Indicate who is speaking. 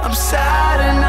Speaker 1: I'm sad enough